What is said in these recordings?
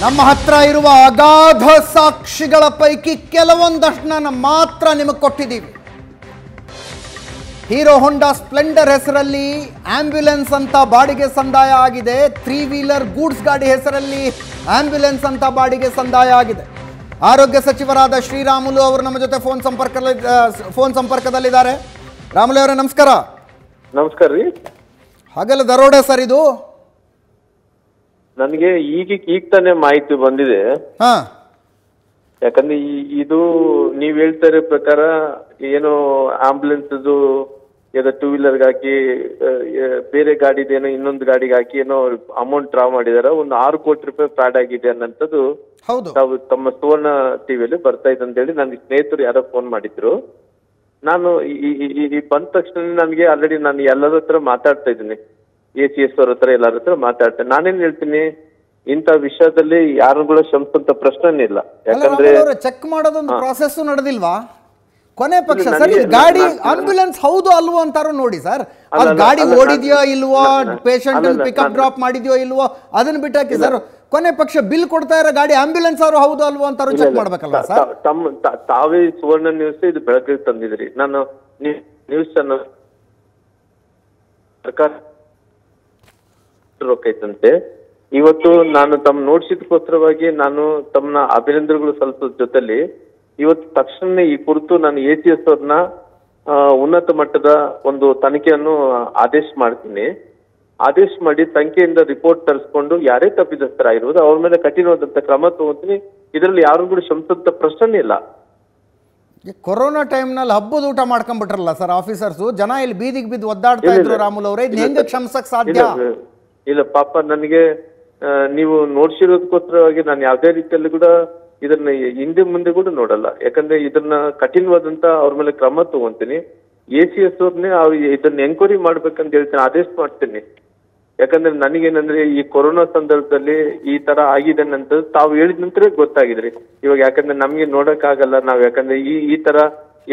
ನಮ್ಮ ಹತ್ರ ಇರುವ ಅಗಾಧ ಸಾಕ್ಷಿಗಳ ಪೈಕಿ ಕೆಲವೊಂದಷ್ಟನ್ನ ಮಾತ್ರ ನಿಮಗೆ ಕೊಟ್ಟಿದ್ದೀವಿ. ಹೀರೋ ಹೊಂಡಾ ಸ್ಪ್ಲೆಂಡರ್ ಹೆಸರಲ್ಲಿ ಆಂಬ್ಯುಲೆನ್ಸ್ ಅಂತ ಬಾಡಿಗೆ ಸಂದಾಯ ಆಗಿದೆ. ತ್ರೀ ವೀಲರ್ ಗೂಡ್ಸ್ ಗಾಡಿ ಹೆಸರಲ್ಲಿ ಆಂಬ್ಯುಲೆನ್ಸ್ ಅಂತ ಬಾಡಿಗೆ ಸಂದಾಯ ಆಗಿದೆ. ಆರೋಗ್ಯ ಸಚಿವರಾದ ಶ್ರೀರಾಮುಲು ಅವರು ನಮ್ಮ ಜೊತೆ ಫೋನ್ ಸಂಪರ್ಕದಲ್ಲಿ ಫೋನ್ ಸಂಪರ್ಕದಲ್ಲಿದ್ದಾರೆ. ರಾಮುಲು ಅವರೇ ನಮಸ್ಕಾರ. ನಮಸ್ಕಾರ ರೀ. ಹಾಗೆಲ್ಲ ದರೋಡೆ ಸರ್ ಇದು. ನನಗೆ ಈಗ ಈಗ ತಾನೆ ಮಾಹಿತಿ ಬಂದಿದೆ. ಹಾ. ಯಾಕಂದ್ರೆ ಈ- ಇದು ನೀವ್ ಹೇಳ್ತಾ ಇರೋ ಪ್ರಕಾರ ಏನೋ ಆಂಬುಲೆನ್ಸ್ ಏನೋ ಟೂ ವೀಲರ್ ಹಾಕಿ ಆ, ಬೇರೆ ಗಾಡಿದೇನೋ ಇನ್ನೊಂದು ಗಾಡಿಗೆ ಹಾಕಿ ಏನೋ ಅಮೌಂಟ್ ಡ್ರಾ ಮಾಡಿದಾರ. ಒಂದು ಆರು ಕೋಟಿ ರೂಪಾಯಿ ಫ್ರಾಡ್ ಆಗಿದೆ ಅನ್ನೋಂಥದ್ದು ಹೌದು. ತಾವು ತಮ್ಮ ಸುವರ್ಣ ಟಿವಿಯಲ್ಲಿ ಬರ್ತಾ ಇದೆ ಅಂತ ಹೇಳಿ ನನಗೆ ಸ್ನೇಹಿತರು ಯಾರೋ ಫೋನ್ ಮಾಡಿದ್ರು. ನಾನು ಈ- ಈ- ಈ- ಈ- ಈ ಬಂದ ತಕ್ಷಣ ನನಗೆ ಆಲ್ರೆಡಿ ನಾನು ಎಲ್ಲರ ಹತ್ರ ಮಾತಾಡ್ತಾ ಇದ್ದೀನಿ. ಎ ಸಿ ಎಸ್ ಅವ್ರ ಹತ್ರ ಎಲ್ಲಾರ ಹತ್ರ ಮಾತಾಡ್ತೇನೆ. ನಾನೇನ್ ಹೇಳ್ತೀನಿ ಇಂತ ವಿಷಯದಲ್ಲಿ ಯಾರುಗಳ ಶ್ರಮಿಸಂತ ಪ್ರಶ್ನೆ ಇಲ್ಲ. ಯಾಕಂದ್ರೆ ಚೆಕ್ ಮಾಡೋದೊಂದು ಪ್ರಾಸೆಸ್ ನಡೆದಿಲ್ವಾ? ಕೊನೆ ಪಕ್ಷ ಸರ್ ಗಾಡಿ ಆಂಬ್ಯುಲೆನ್ಸ್ ಹೌದು ಅಲ್ವೋ ಅಂತಾರು ನೋಡಿ ಸರ್. ಅದು ಗಾಡಿ ಓಡಿದ್ಯೋ ಇಲ್ವೋ ಪೇಷಂಟ್ ಪಿಕಪ್ ಡ್ರಾಪ್ ಮಾಡಿದ್ಯೋ ಇಲ್ವೋ ಅದನ್ನ ಬಿಟ್ಟಾಕಿ ಸರ್ ಕೊನೆ ಪಕ್ಷ ಬಿಲ್ ಕೊಡ್ತಾ ಇರೋ ಗಾಡಿ ಆಂಬ್ಯುಲೆನ್ಸ್ ಅವರು ಹೌದು ಅಲ್ವೋ ಅಂತಾರು ಚೆಕ್ ಮಾಡ್ಬೇಕಲ್ಲ ಸರ್? ತಮ್ಮ ತಾವೇ ಸುವರ್ಣ ನ್ಯೂಸ್ ಇದು ಬೆಳಕಿಗೆ ತಂದಿದ್ರಿ. ನಾನು ನ್ಯೂಸ್ ಅನ್ನು ಸರ್ಕಾರ ರೊಕ್ಕೈತಂತೆ ಇವತ್ತು ನಾನು ತಮ್ಮ ನೋಡ್ಸಿದಕ್ಕೋಸ್ಕರವಾಗಿ ನಾನು ತಮ್ಮನ್ನ ಅಭಿನಂದನೆಗಳು ಸಲ್ಲಿಸೋದ್ ಜೊತೆಲಿ ಇವತ್ತು ತಕ್ಷಣ ಈ ಕುರಿತು ನಾನು ಎ ಸಿ ಎಸ್ ಅವ್ರನ್ನ ಉನ್ನತ ಮಟ್ಟದ ಒಂದು ತನಿಖೆಯನ್ನು ಆದೇಶ ಮಾಡ್ತೀನಿ. ಆದೇಶ ಮಾಡಿ ತನಿಖೆಯಿಂದ ರಿಪೋರ್ಟ್ ತರಿಸ್ಕೊಂಡು ಯಾರೇ ತಪ್ಪಿದಸ್ಥರಾಗಿರ್ಬೋದು ಅವ್ರ ಮೇಲೆ ಕಠಿಣವಾದಂತ ಕ್ರಮ ತಗೋತೀನಿ. ಇದರಲ್ಲಿ ಯಾರು ಕೂಡ ಶಂಸದ ಪ್ರಶ್ನೆ ಇಲ್ಲ. ಕೊರೋನಾ ಟೈಮ್ನಲ್ಲಿ ಹಬ್ಬದ ಊಟ ಮಾಡ್ಕೊಂಡ್ಬಿಟ್ರಲ್ಲ ಸರ್ ಆಫೀಸರ್ಸು? ಜನ ಇಲ್ಲಿ ಬೀದಿಗೆ ಬಿದ್ದು ಒದ್ದಾಡ್ತಾ ಇದ್ರು. ರಾಮುಲ್ ಅವರೇ ಹೆಂಗೆ ಕ್ಷಮಿಸಕ್ ಸಾಧ್ಯ? ಇಲ್ಲ, ಪಾಪ ನನಗೆ ನೀವು ನೋಡ್ಸಿರೋದಕ್ಕೋಸ್ಕರವಾಗಿ ನಾನು ಯಾವುದೇ ರೀತಿಯಲ್ಲಿ ಕೂಡ ಇದನ್ನ ಹಿಂದೆ ಮುಂದೆ ಕೂಡ ನೋಡಲ್ಲ. ಯಾಕಂದ್ರೆ ಇದನ್ನ ಕಠಿಣವಾದಂತ ಅವ್ರ ಮೇಲೆ ಕ್ರಮ ತಗೊಂತೀನಿ. ಎ ಸಿ ಎಸ್ ಅವ್ರನ್ನೇ ಅವ್ರು ಇದನ್ನ ಎಂಕ್ವೈರಿ ಮಾಡ್ಬೇಕಂತ ಹೇಳ್ತೀನಿ, ಆದೇಶ ಮಾಡ್ತೀನಿ. ಯಾಕಂದ್ರೆ ನನಗೇನಂದ್ರೆ ಈ ಕೊರೋನಾ ಸಂದರ್ಭದಲ್ಲಿ ಈ ತರ ಆಗಿದೆ ಅಂತ ತಾವು ಹೇಳಿದ ನಂತರ ಗೊತ್ತಾಗಿದ್ರಿ. ಇವಾಗ ಯಾಕಂದ್ರೆ ನಮ್ಗೆ ನೋಡಕ್ ಆಗಲ್ಲ ನಾವ್, ಯಾಕಂದ್ರೆ ಈ ಈ ತರ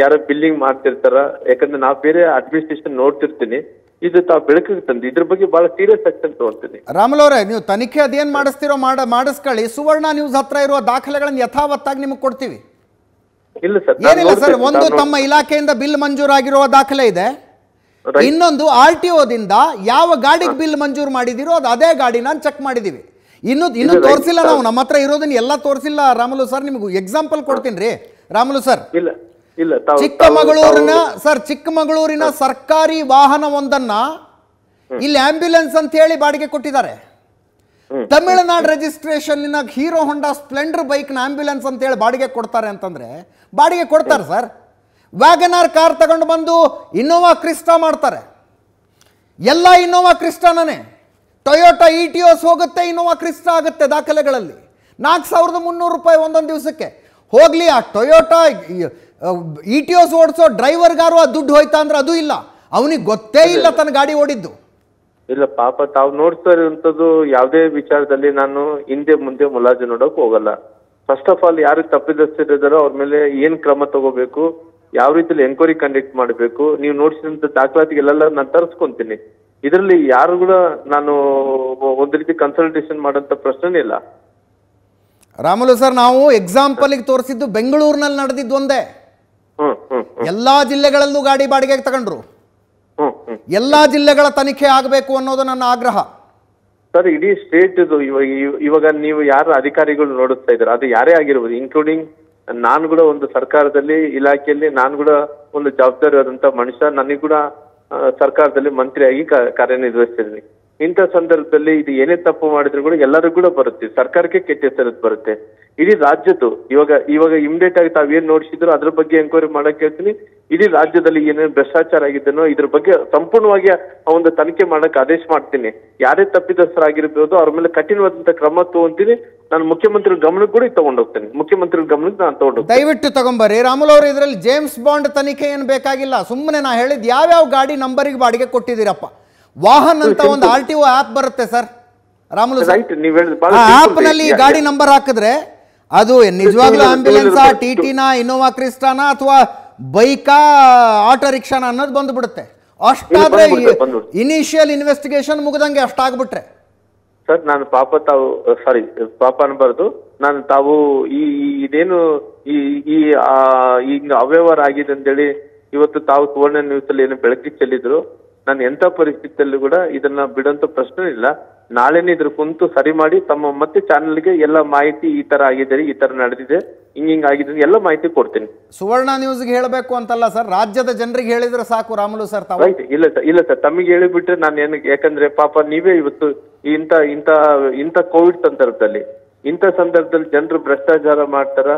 ಯಾರೋ ಬಿಲ್ಲಿಂಗ್ ಮಾಡ್ತಿರ್ತಾರ. ಯಾಕಂದ್ರೆ ನಾವ್ ಬೇರೆ ಅಡ್ಮಿನಿಸ್ಟ್ರೇಷನ್ ನೋಡ್ತಿರ್ತೀನಿ. ಇದು ತಾವು ಬೆಳಕಿಗೆ ತಂದು ಇದ್ರ ಬಗ್ಗೆ ಬಹಳ ಸೀರಿಯಸ್ ಆಕ್ಷನ್ ತಗೊಂತೀನಿ ರಾಮಲವ್ರೆ ನೀವು ತನಿಖೆ ಅದೇನ್ ಮಾಡಿಸ್ತಿರೋ ಮಾಡ ಮಾಡಿಸ್ಕೊಳ್ಳಿ. ಸುವರ್ಣ ನ್ಯೂಸ್ ಹತ್ರ ಇರುವ ದಾಖಲೆಗಳನ್ನು ಯಥಾವತ್ತಾಗಿ ನಿಮಗೆ ಕೊಡ್ತೀವಿ. ಇಲ್ಲ ಸರ್ ಏನಿಲ್ಲ ಸರ್ ಒಂದು ತಮ್ಮ ಇಲಾಖೆಯಿಂದ ಬಿಲ್ ಮಂಜೂರಾಗಿರುವ ದಾಖಲೆ ಇದೆ. Right. ಇನ್ನೊಂದು ಆರ್ ಟಿ ಓದಿಂದ ಯಾವ ಗಾಡಿಗೆ ಬಿಲ್ ಮಂಜೂರು ಮಾಡಿದಿರೋ ಅದು ಅದೇ ಗಾಡಿ ನಾನು ಚೆಕ್ ಮಾಡಿದೀವಿ ಇನ್ನು ಇನ್ನು right, ತೋರಿಸಿಲ್ಲ ನಾವು ನಮ್ಮ ಹತ್ರ ಇರೋದನ್ನ ಎಲ್ಲ ತೋರಿಸಿಲ್ಲ ರಾಮಲು ಸರ್ ನಿಮಗೆ ಎಕ್ಸಾಂಪಲ್ ಕೊಡ್ತೀನಿ ರೀ. ರಾಮಲು ಸರ್. ಇಲ್ಲ. ಇಲ್ಲ ಚಿಕ್ಕಮಗಳೂರಿನ ಸರ್ ಚಿಕ್ಕಮಗಳೂರಿನ ಸರ್ಕಾರಿ ವಾಹನವೊಂದನ್ನ ಇಲ್ಲಿ ಆಂಬ್ಯುಲೆನ್ಸ್ ಅಂತ ಹೇಳಿ ಬಾಡಿಗೆ ಕೊಟ್ಟಿದ್ದಾರೆ. Tamil Nadu registration Hero Honda Splendor ಬೈಕ್ನ ಆಂಬ್ಯುಲೆನ್ಸ್ ಅಂತ ಹೇಳಿ ಬಾಡಿಗೆ ಕೊಡ್ತಾರೆ ಅಂತಂದ್ರೆ ಬಾಡಿಗೆ ಕೊಡ್ತಾರೆ ಸರ್. ವ್ಯಾಗನಾರ್ ಕಾರ್ ತಗೊಂಡು ಬಂದು ಇನ್ನೋವಾ ಕ್ರಿಸ್ಟಾ ಮಾಡ್ತಾರೆ. ಎಲ್ಲ ಇನ್ನೋವಾ ಕ್ರಿಸ್ಟಾನೇ ಟೊಯೋಟಾ ಇ ಟಿ ಓಸ್ ಹೋಗುತ್ತೆ ಇನ್ನೋವಾ ಕ್ರಿಸ್ಟಾ ಆಗುತ್ತೆ ದಾಖಲೆಗಳಲ್ಲಿ. ನಾಲ್ಕು ಸಾವಿರದ ಮುನ್ನೂರು ರೂಪಾಯಿ ಒಂದೊಂದು ದಿವಸಕ್ಕೆ. ಹೋಗ್ಲಿ ಆ ಟೊಯೋಟಾ ಇ ಟಿ ಓಸ್ ಓಡಿಸೋ ಡ್ರೈವರ್ಗಾರು ಆ ದುಡ್ಡು ಹೋಯ್ತಾ ಅಂದ್ರೆ ಅದು ಇಲ್ಲ. ಅವನಿಗೆ ಗೊತ್ತೇ ಇಲ್ಲ ತನ್ನ ಗಾಡಿ ಓಡಿದ್ದು. ಇಲ್ಲ ಪಾಪ ತಾವು ನೋಡ್ತಾ ಇರುವಂತದ್ದು ಯಾವುದೇ ವಿಚಾರದಲ್ಲಿ ನಾನು ಹಿಂದೆ ಮುಂದೆ ಮುಲಾಜು ನೋಡಕ್ ಹೋಗಲ್ಲ. ಫಸ್ಟ್ ಆಫ್ ಆಲ್ ಯಾರು ತಪ್ಪಿದಸ್ತಿರೋ ಅವ್ರ ಮೇಲೆ ಏನ್ ಕ್ರಮ ತಗೋಬೇಕು ಯಾವ ರೀತಿಲಿ ಎಂಕ್ವೈರಿ ಕಂಡಕ್ಟ್ ಮಾಡಬೇಕು ನೀವು ನೋಡ್ಸಿದಂತ ದಾಖಲಾತಿಗೆಲ್ಲ ನಾನು ತರಿಸ್ಕೊಂತೀನಿ. ಇದರಲ್ಲಿ ಯಾರು ಕೂಡ ನಾನು ಒಂದ್ ರೀತಿ ಕನ್ಸಲ್ಟೇಷನ್ ಮಾಡಂತ ಪ್ರಶ್ನೆ ಇಲ್ಲ. ರಾಮುಲು ಸರ್ ನಾವು ಎಕ್ಸಾಂಪಲ್ಗೆ ತೋರಿಸಿದ್ದು ಬೆಂಗಳೂರಿನಲ್ಲಿ ನಡೆದಿದ್ದು ಒಂದೇ. ಎಲ್ಲಾ ಜಿಲ್ಲೆಗಳಲ್ಲೂ ಗಾಡಿ ಬಾಡಿಗೆಗೆ ತಗೊಂಡ್ರು. ಎಲ್ಲಾ ಜಿಲ್ಲೆಗಳ ತನಿಖೆ ಆಗಬೇಕು ಅನ್ನೋದು ನನ್ನ ಆಗ್ರಹ. ಸರ್ ಇಡೀ ಸ್ಟೇಟ್ ಇವಾಗ ನೀವು ಯಾರು ಅಧಿಕಾರಿಗಳು ನೋಡುತ್ತಾ ಇದ್ದಾರೆ? ಅದು ಯಾರೇ ಆಗಿರ್ಬೋದು ಇನ್ಕ್ಲೂಡಿಂಗ್ ನಾನು ಕೂಡ ಒಂದು ಸರ್ಕಾರದಲ್ಲಿ ಇಲಾಖೆಯಲ್ಲಿ ನಾನು ಕೂಡ ಒಂದು ಜವಾಬ್ದಾರಿಯಾದಂತ ಮನುಷ್ಯ ನನಗೆ ಕೂಡ ಸರ್ಕಾರದಲ್ಲಿ ಮಂತ್ರಿಯಾಗಿ ಕಾರ್ಯನಿರ್ವಹಿಸ್ತಿದ್ದೀನಿ. ಇಂಥ ಸಂದರ್ಭದಲ್ಲಿ ಇದು ಏನೇ ತಪ್ಪು ಮಾಡಿದ್ರು ಕೂಡ ಎಲ್ಲರಿಗೂ ಕೂಡ ಬರುತ್ತೆ. ಸರ್ಕಾರಕ್ಕೆ ಕೆಟ್ಟ ಹೆಸರು ಬರುತ್ತೆ. ಇಡೀ ರಾಜ್ಯದ್ದು ಇವಾಗ ಇವಾಗ ಇಮಿಡಿಯೇಟ್ ಆಗಿ ತಾವೇನ್ ನೋಡಿಸಿದ್ರು ಅದ್ರ ಬಗ್ಗೆ ಎಂಕ್ವೈರಿ ಮಾಡಕ್ ಹೇಳ್ತೀನಿ. ಇಡೀ ರಾಜ್ಯದಲ್ಲಿ ಏನೇನು ಭ್ರಷ್ಟಾಚಾರ ಆಗಿದ್ದೇನೋ ಇದ್ರ ಬಗ್ಗೆ ಸಂಪೂರ್ಣವಾಗಿ ಒಂದು ತನಿಖೆ ಮಾಡಕ್ ಆದೇಶ ಮಾಡ್ತೀನಿ. ಯಾರೇ ತಪ್ಪಿದಸ್ಥರಾಗಿರ್ಬೋದು ಅವ್ರ ಮೇಲೆ ಕಠಿಣವಾದಂತ ಕ್ರಮ ತಗೊಂತೀನಿ. ನಾನು ಮುಖ್ಯಮಂತ್ರಿ ಗಮನಕ್ಕೆ ಕೂಡ ತಗೊಂಡೋಗ್ತೇನೆ ಮುಖ್ಯಮಂತ್ರಿ ಗಮನಕ್ಕೆ ನಾನು ತಗೊಂಡು ದಯವಿಟ್ಟು ತಗೊಂಬರ್ರಿ. ರಾಮುಲ್ ಅವರು ಇದರಲ್ಲಿ ಜೇಮ್ಸ್ ಬಾಂಡ್ ತನಿಖೆ ಏನು ಬೇಕಾಗಿಲ್ಲ. ಸುಮ್ಮನೆ ನಾ ಹೇಳಿದ್ ಯಾವ್ಯಾವ ಗಾಡಿ ನಂಬರಿಗೆ ಬಾಡಿಗೆ ಕೊಟ್ಟಿದ್ದೀರಪ್ಪ. ವಾಹನ್ ಅಂತ ಒಂದು ಆರ್ ಟಿ ಒ ಆಪ್ ಬರುತ್ತೆ ಸರ್. ರಾಮುಲು ಆ್ಯಪ್ನಲ್ಲಿ. ಗಾಡಿ ನಂಬರ್ ಹಾಕಿದ್ರೆ ಅದು ನಿಜವಾಗ್ಲೂ ಆಂಬ್ಯುಲೆನ್ಸಾ ಟಿ ಟಿನ ಇನೋವಾ ಕ್ರಿಸ್ಟಾನ ಅಥವಾ ಬೈಕಾ ಆಟೋ ರಿಕ್ಷಾನ ಅನ್ನೋದು ಬಂದ್ಬಿಡುತ್ತೆ. ಅಷ್ಟಾದ್ರೆ. ಇನಿಷಿಯಲ್ ಇನ್ವೆಸ್ಟಿಗೇಷನ್ ಮುಗ್ದಂಗೆ ಅಷ್ಟಾಗ್ಬಿಟ್ರೆ. ಸರ್ ನಾನು ಪಾಪ ತಾವು ಸಾರಿ ಪಾಪ ಅನ್ಬಾರ್ದು ನಾನು ತಾವು ಈ ಇದೇನು ಈ ಈ ಆ, ಈಗ ಅವ್ಯವಹಾರ ಆಗಿದೆ ಅಂತೇಳಿ ಇವತ್ತು ತಾವು ಸುವರ್ಣ ನ್ಯೂಸ್ ಅಲ್ಲಿ ಏನು ಬೆಳಕಿಗೆ ಚೆಲ್ಲಿದ್ರು. ನಾನು ಎಂತ ಪರಿಸ್ಥಿತಿಯಲ್ಲೂ ಕೂಡ ಇದನ್ನ ಬಿಡಂತ ಪ್ರಶ್ನೆ ಇಲ್ಲ. ನಾಳೆನೇ ಇದ್ರ ಕುಂತು ಸರಿ ಮಾಡಿ ತಮ್ಮ ಮತ್ತೆ ಚಾನೆಲ್ಗೆ ಎಲ್ಲ ಮಾಹಿತಿ ಈ ತರ ಆಗಿದೆ ಈ ತರ ನಡೆದಿದೆ ಹಿಂಗ್ ಹಿಂಗ್ ಆಗಿದೆ ಎಲ್ಲ ಮಾಹಿತಿ ಕೊಡ್ತೀನಿ. ಸುವರ್ಣ ನ್ಯೂಸ್ಗೆ ಹೇಳಬೇಕು ಅಂತಲ್ಲ ಸರ್ ರಾಜ್ಯದ ಜನರಿಗೆ ಹೇಳಿದ್ರೆ ಸಾಕು ರಾಮುಲು ಸರ್ ತಾವು. ರೈಟ್ ಇಲ್ಲ ಸರ್ ಇಲ್ಲ ಸರ್ ತಮಗೆ ಹೇಳಿಬಿಟ್ರೆ ನಾನು ಏನು ಯಾಕಂದ್ರೆ ಪಾಪ ನೀವೇ ಇವತ್ತು ಇಂತ ಇಂತ ಇಂತ ಕೋವಿಡ್ ಸಂದರ್ಭದಲ್ಲಿ ಇಂಥ ಸಂದರ್ಭದಲ್ಲಿ ಜನರು ಭ್ರಷ್ಟಾಚಾರ ಮಾಡ್ತಾರ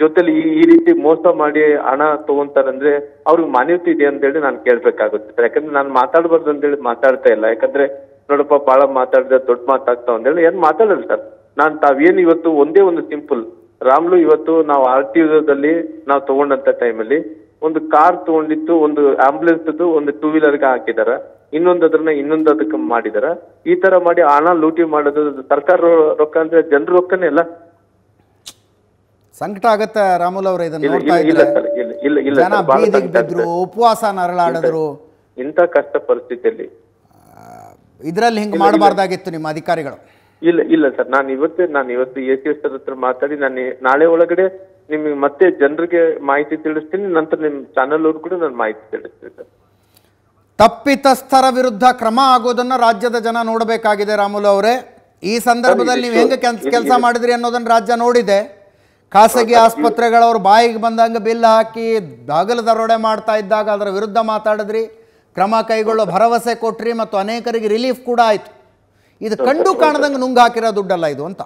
ಜೊತೆಲಿ ಈ ಈ ರೀತಿ ಮೋಸ ಮಾಡಿ ಹಣ ತಗೊಂತಾರಂದ್ರೆ ಅವ್ರಿಗೆ ಮಾನ್ಯತೆ ಇದೆ ಅಂತ ಹೇಳಿ ನಾನು ಕೇಳ್ಬೇಕಾಗುತ್ತೆ. ಯಾಕಂದ್ರೆ ನಾನು ಮಾತಾಡ್ಬಾರ್ದು ಅಂತ ಹೇಳಿ ಮಾತಾಡ್ತಾ ಇಲ್ಲ. ಯಾಕಂದ್ರೆ ನೋಡಪ್ಪ ಬಹಳ ಮಾತಾಡಿದ್ರೆ ದೊಡ್ಡ ಮಾತಾಗ್ತಾವ ಅಂತ ಹೇಳಿ ಏನ್ ಮಾತಾಡಲ್ಲ ಸರ್. ನಾನ್ ತಾವೇನು ಇವತ್ತು ಒಂದೇ ಒಂದು ಸಿಂಪಲ್. ರಾಮ್ಲು ಇವತ್ತು ನಾವು ಆರ್ ಟಿ ದಲ್ಲಿ ನಾವು ತಗೊಂಡಂತ ಟೈಮಲ್ಲಿ ಒಂದು ಕಾರ್ ತಗೊಂಡಿತ್ತು ಒಂದು ಆಂಬುಲೆನ್ಸ್ ಒಂದು ಟೂ ವೀಲರ್ಗೆ ಹಾಕಿದಾರ. ಇನ್ನೊಂದು ಅದನ್ನ ಇನ್ನೊಂದು ಅದಕ್ಕೆ ಮಾಡಿದಾರ. ಈ ತರ ಮಾಡಿ ಹಣ ಲೂಟಿ ಮಾಡೋದು ಸರ್ಕಾರ ರೊಕ್ಕ ಅಂದ್ರೆ ಜನರ ರೊಕ್ಕನೇ ಅಲ್ಲ. ಸಂಕಟ ಆಗತ್ತೆ ರಾಮುಲ್ ಅವ್ರ ಇದನ್ನ ನೋಡ್ತಾ ಇದ್ರೆ. ಜನ ಬೀದಿಗೆ ಬಿದ್ರು ಉಪವಾಸ ನರಳಾಡಿದ್ರು. ಇಂಥ ಕಷ್ಟ ಪರಿಸ್ಥಿತಿಯಲ್ಲಿ ಇದರಲ್ಲಿ ಹಿಂಗೆ ಮಾಡಬಾರ್ದಾಗಿತ್ತು ನಿಮ್ಮ ಅಧಿಕಾರಿಗಳು. ಇಲ್ಲ ಇಲ್ಲ ಸರ್. ನಾನು ಇವತ್ತೇ ನಾನು ಇವತ್ತು ಎ ಸಿ ಎಸ್ ಹತ್ರ ಮಾತಾಡಿ ನಾನು ನಾಳೆ ಒಳಗಡೆ ನಿಮಗೆ ಮತ್ತೆ ಜನರಿಗೆ ಮಾಹಿತಿ ತಿಳಿಸ್ತೀನಿ ನಂತರ ನಿಮ್ಮ ಚಾನಲ್ ಅವ್ರು ಕೂಡ ನಾನು ಮಾಹಿತಿ ತಿಳಿಸ್ತೀನಿ ಸರ್. ತಪ್ಪಿತಸ್ಥರ ವಿರುದ್ಧ ಕ್ರಮ ಆಗೋದನ್ನ ರಾಜ್ಯದ ಜನ ನೋಡಬೇಕಾಗಿದೆ ರಾಮುಲು ಅವರೇ. ಈ ಸಂದರ್ಭದಲ್ಲಿ ನೀವು ಹೆಂಗ ಕೆಲ್ಸ ಕೆಲಸ ಮಾಡಿದ್ರಿ ಅನ್ನೋದನ್ನ ರಾಜ್ಯ ನೋಡಿದೆ. ಖಾಸಗಿ ಆಸ್ಪತ್ರೆಗಳವರು ಬಾಯಿಗೆ ಬಂದಂಗೆ ಬಿಲ್ ಹಾಕಿ ಬಾಗಲ ದರೋಡೆ ಮಾಡ್ತಾ ಇದ್ದಾಗ ಅದರ ವಿರುದ್ಧ ಮಾತಾಡಿದ್ರಿ. ಕ್ರಮ ಕೈಗೊಳ್ಳೋ ಭರವಸೆ ಕೊಟ್ರಿ ಮತ್ತು ಅನೇಕರಿಗೆ ರಿಲೀಫ್ ಕೂಡ ಆಯ್ತು. ಇದು ಕಂಡು ಕಾಣದಂಗೆ ನುಂಗ್ ಹಾಕಿರೋ ದುಡ್ಡಲ್ಲ ಇದು ಅಂತ.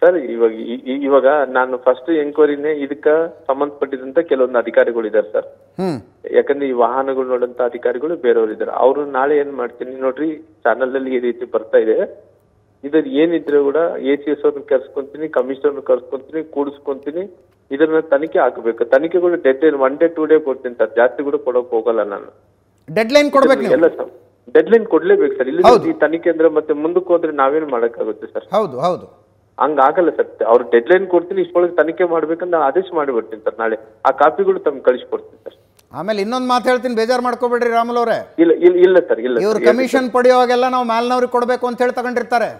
ಸರ್ ಇವಾಗ ಇವಾಗ ನಾನು ಫಸ್ಟ್ ಎಂಕ್ವೈರಿನೇ ಇದಕ್ಕ ಸಂಬಂಧಪಟ್ಟಿದಂತ ಕೆಲವೊಂದು ಅಧಿಕಾರಿಗಳು ಇದಾರೆ ಸರ್. ಯಾಕಂದ್ರೆ ಈ ವಾಹನಗಳು ನೋಡಂತ ಅಧಿಕಾರಿಗಳು ಬೇರೆಯವರು ಇದ್ದಾರೆ. ಅವರು ನಾಳೆ ಏನ್ ಮಾಡ್ತೀನಿ ನೋಡ್ರಿ ಚಾನಲ್ ಅಲ್ಲಿ ಈ ರೀತಿ ಬರ್ತಾ ಇದೆ. ಇದ್ರ ಏನಿದ್ರೆ ಕೂಡ ಎ ಸಿ ಎಸ್ ಅವ್ರನ್ನ ಕರ್ಸ್ಕೊಂತೀನಿ ಕಮಿಷನರ್ ಕರ್ಸ್ಕೊಂತೀನಿ ಕೂಡಿಸ್ಕೊಂತೀನಿ. ಇದನ್ನ ತನಿಖೆ ಹಾಕಬೇಕು. ತನಿಖೆಗಳು dead one day two day ಕೊಡ್ತೀನಿ ಸರ್. ಜಾಸ್ತಿ ಕೂಡ ಕೊಡೋಕ್ ಹೋಗಲ್ಲ ನಾನು. ಡೆಡ್ಲೈನ್ ಕೊಡ್ಬೇಕು ನೀವು. ಎಲ್ಲ ಡೆಡ್ ಲೈನ್ ಕೊಡ್ಲೇಬೇಕು ಸರ್. ಇಲ್ಲಿ ಈ ತನಿಖೆ ಅಂದ್ರೆ ಮತ್ತೆ ಮುಂದಕ್ಕೆ ಹೋದ್ರೆ ನಾವೇನ್ ಮಾಡಕ್ಕಾಗುತ್ತೆ ಸರ್? ಹೌದು ಹೌದು. ಹಂಗಾಗಲ್ಲ ಸರ್. ಅವ್ರು ಡೆಡ್ ಲೈನ್ ಕೊಡ್ತೀನಿ ಇಷ್ಟೊಳಗೆ ತನಿಖೆ ಮಾಡ್ಬೇಕಂತ ಆದೇಶ ಮಾಡಿಬಿಡ್ತೀನಿ ಸರ್ ನಾಳೆ. ಆ ಕಾಪಿಗಳು ತಮ್ಗೆ ಕಳಿಸ್ಕೊಡ್ತೀನಿ ಸರ್. ಆಮೇಲೆ ಇನ್ನೊಂದು ಮಾತು ಹೇಳ್ತೀನಿ ಬೇಜಾರ್ ಮಾಡ್ಕೋಬೇಡ್ರಿ ರಾಮುಲ್ ಅವರೇ. ಇಲ್ಲ ಇಲ್ಲ ಇಲ್ಲ ಸರ್ ಇಲ್ಲ ಇವ್ರು ಕಮಿಷನ್ ಪಡೆಯುವಾಗೆಲ್ಲ ನಾವು ಮ್ಯಾಲ್ನವ್ರಿಗೆ ಕೊಡಬೇಕು ಅಂತ ಹೇಳಿ ತಗೊಂಡಿರ್ತಾರೆ.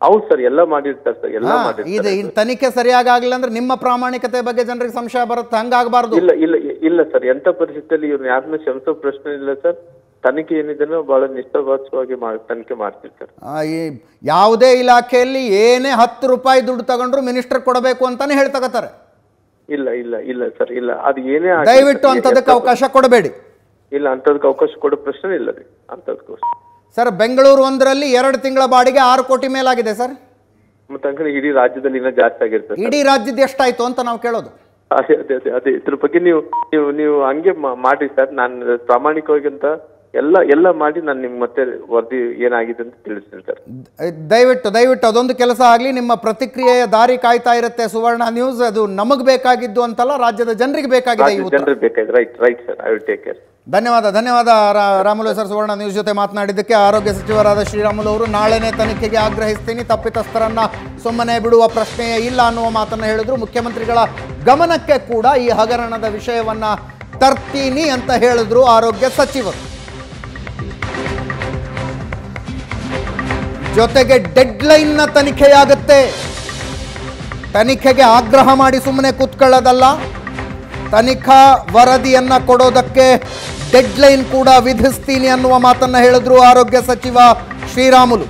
ಹೌದು ಸರ್ ಎಲ್ಲ ಮಾಡಿರ್ತಾರೆ ಸರ್ ಎಲ್ಲ ಮಾಡಿರ್ತಾರೆ ಇದು ತನಿಖೆ ಸರಿಯಾಗಿ ಆಗ್ಲಿಲ್ಲ ಅಂದ್ರೆ ನಿಮ್ಮ ಪ್ರಾಮಾಣಿಕತೆ ಬಗ್ಗೆ ಜನರಿಗೆ ಸಂಶಯ ಬರುತ್ತೆ ಹಂಗಾಗಬಾರ್ದು. ಇಲ್ಲ ಇಲ್ಲ ಇಲ್ಲ ಸರ್ ಎಂಥ ಪರಿಸ್ಥಿತಿಯಲ್ಲಿ ಇವ್ರನ್ನ ಯಾರನ್ನ ಕ್ಷಮಿಸೋ ಪ್ರಶ್ನೆ ಇಲ್ಲ ಸರ್. ತನಿಖೆ ಏನಿದೆನೋ ಬಹಳ ನಿಷ್ಠಾಭಾಸವಾಗಿ ಮಾಡಿ ತನಿಖೆ ಮಾಡ್ತೀವಿ ಸರ್. ಯಾವುದೇ ಇಲಾಖೆಯಲ್ಲಿ ಏನೇ ಹತ್ತು ರೂಪಾಯಿ ದುಡ್ಡು ತಗೊಂಡ್ರು ಮಿನಿಸ್ಟರ್ ಕೊಡಬೇಕು ಅಂತಾನೆ ಹೇಳ್ತಗತ್ತಾರೆ ಇಲ್ಲ ಇಲ್ಲ ಇಲ್ಲ ಸರ್ ಇಲ್ಲ. ಅದು ಏನೇ ಆಗ್ಲಿ ದಯವಿಟ್ಟು ಅಂತದಕ್ಕೆ ಅವಕಾಶ ಕೊಡಬೇಡಿ. ಇಲ್ಲ ಅಂತದಕ್ಕೆ ಅವಕಾಶ ಕೊಡೋ ಪ್ರಶ್ನೆ ಇಲ್ಲ ರೀ ಅಂತದಕ್ಕೋಸ್ಕರ ಸರ್ ಬೆಂಗಳೂರು ಒಂದರಲ್ಲಿ ಎರಡು ತಿಂಗಳ ಬಾಡಿಗೆ ಆರು ಕೋಟಿ ಮೇಲಾಗಿದೆ ಸರ್. ಮತ್ತೆ ಇಡೀ ರಾಜ್ಯದಲ್ಲಿ ಇನ್ನೂ ಜಾಸ್ತಿ ಆಗಿರ್ತದೆ ಇಡೀ ರಾಜ್ಯದ ಎಷ್ಟಾಯ್ತು ಅಂತ ನಾವು ಕೇಳೋದು. ಅದೇ ಅದೇ ಅದೇ ಅದೇ. ಇದ್ರ ಬಗ್ಗೆ ನೀವು ನೀವು ನೀವು ಹಂಗೆ ಮಾಡಿ ಸರ್. ನಾನು ಪ್ರಾಮಾಣಿಕವಾಗಿ ಅಂತ ಎಲ್ಲ ಎಲ್ಲ ಮಾಡಿ ನಾನು ನಿಮ್ಗೆ ಮತ್ತೆ ವರದಿ ಏನಾಗಿದೆ ಅಂತ ತಿಳಿಸ್ತೀನಿ ಸರ್. ದಯವಿಟ್ಟು ದಯವಿಟ್ಟು ಅದೊಂದು ಕೆಲಸ ಆಗಲಿ. ನಿಮ್ಮ ಪ್ರತಿಕ್ರಿಯೆಯ ದಾರಿ ಕಾಯ್ತಾ ಇರುತ್ತೆ ಸುವರ್ಣ ನ್ಯೂಸ್. ಅದು ನಮಗೆ ಬೇಕಾಗಿದ್ದು ಅಂತಲ್ಲ ರಾಜ್ಯದ ಜನರಿಗೆ ಬೇಕಾಗಿದೆ ಜನರಿಗೆ ಬೇಕಾಗಿದೆ. Right right sir. I will take care ಧನ್ಯವಾದ ಧನ್ಯವಾದ. ರಾಮುಲು ಸರ್ ಸುವರ್ಣ ನ್ಯೂಸ್ ಜೊತೆ ಮಾತನಾಡಿದ್ದಕ್ಕೆ ಆರೋಗ್ಯ ಸಚಿವರಾದ ಶ್ರೀರಾಮುಲು ಅವರು, ನಾಳೆನೇ ತನಿಖೆಗೆ ಆಗ್ರಹಿಸ್ತೀನಿ. ತಪ್ಪಿತಸ್ಥರನ್ನು ಸುಮ್ಮನೆ ಬಿಡುವ ಪ್ರಶ್ನೆಯೇ ಇಲ್ಲ ಅನ್ನುವ ಮಾತನ್ನು ಹೇಳಿದ್ರು. ಮುಖ್ಯಮಂತ್ರಿಗಳ ಗಮನಕ್ಕೆ ಕೂಡ ಈ ಹಗರಣದ ವಿಷಯವನ್ನ ತರ್ತೀನಿ ಅಂತ ಹೇಳಿದ್ರು ಆರೋಗ್ಯ ಸಚಿವರು. ಜೊತೆಗೆ ಡೆಡ್ಲೈನ್ನ ತನಿಖೆಯಾಗುತ್ತೆ. ತನಿಖೆಗೆ ಆಗ್ರಹ ಮಾಡಿ ಸುಮ್ಮನೆ ಕೂತ್ಕೊಳ್ಳೋದಲ್ಲ. ತನಿಖಾ ವರದಿಯನ್ನು ಕೊಡೋದಕ್ಕೆ ಡೆಡ್ಲೈನ್ ಕೂಡ ವಿಧಿಸ್ತೀನಿ ಅನ್ನುವ ಮಾತನ್ನ ಹೇಳಿದ್ರು ಆರೋಗ್ಯ ಸಚಿವ ಶ್ರೀರಾಮುಲು.